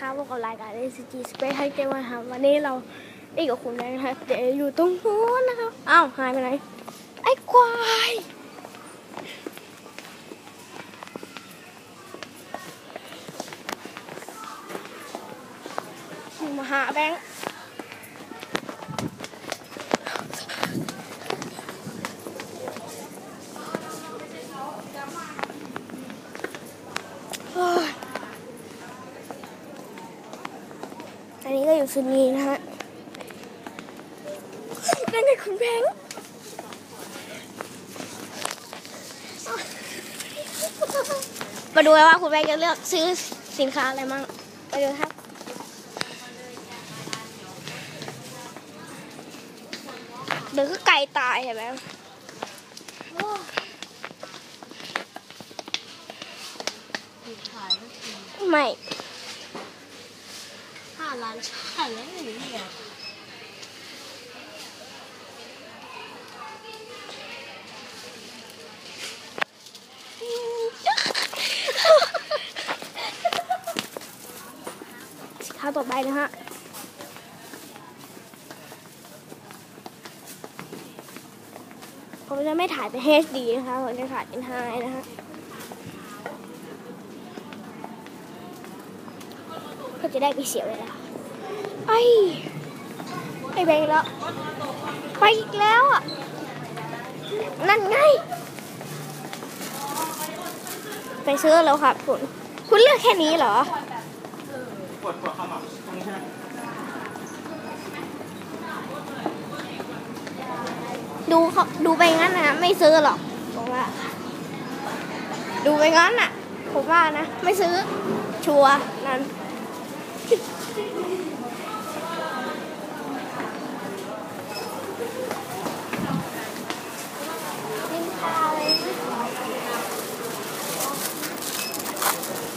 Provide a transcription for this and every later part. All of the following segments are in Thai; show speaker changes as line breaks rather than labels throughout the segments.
ครับพวกเรารายการ ACG Space ให้เกมนครับวันนี้เราอีกกับคุณแล้วนะครับเดี๋ยวอยู่ตรงนู้นนะครับอ้าวหายไปไหนไอ้ควายมาหาแบงค์เฮ้ย อันนี้ก็อยู่ซุนีนะฮะนั่นไงคุณแบงค์มาดูว่าคุณแบงค์จะเลือกซื้อสินค้าอะไรมั่งไปดูครับเดี๋ยวก็ไก่ตายเห็นไหมไม่
ห้าล้านชาแล้วหรือเนี่ย
ข้าต่อไปนะฮะผมจะไม่ถ่ายเป็น HD นะคะผมจะถ่ายเป็น High นะฮะเพื่อจะได้ไปเสียเวลา ไอ้ไอ้แบงค์แล้ว ไปอีกแล้วอะ นั่นไง ไปซื้อแล้วครับคุณ คุณเลือกแค่นี้เหรอดูเขาดูไปงั้นนะไม่ซื้อหรอกผมว่า ดูไปงั้นน่ะ ผมว่านะ ไม่ซื้อ ชัวร์นั้น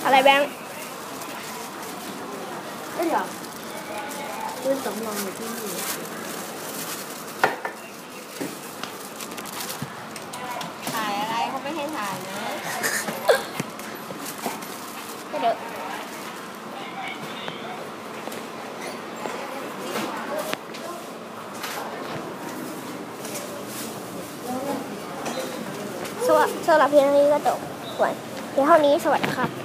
อะไรแบงค์
เอ้ยเดี๋ยวปืนสำรองอยู่ที่นี่ถ่ายอะไรเขาไม่ให้ถ่ายนะ
ก็เดี๋ยวสวัสดีสำหรับเพียงนี้ก็จบก่อนเพียงเท่านี้สวัสดีครับ